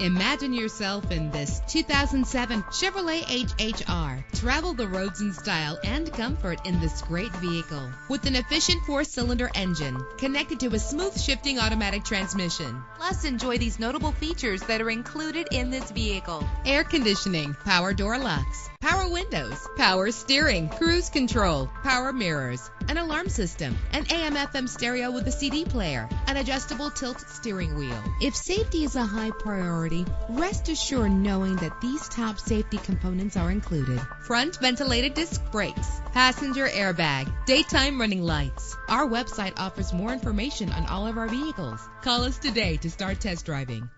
Imagine yourself in this 2007 Chevrolet HHR. Travel the roads in style and comfort in this great vehicle. With an efficient four-cylinder engine connected to a smooth shifting automatic transmission. Plus, enjoy these notable features that are included in this vehicle. Air conditioning, power door locks, power windows, power steering, cruise control, power mirrors, an alarm system, an AM FM stereo with a CD player, an adjustable tilt steering wheel. If safety is a high priority, rest assured knowing that these top safety components are included. Front ventilated disc brakes, passenger airbag, daytime running lights. Our website offers more information on all of our vehicles. Call us today to start test driving.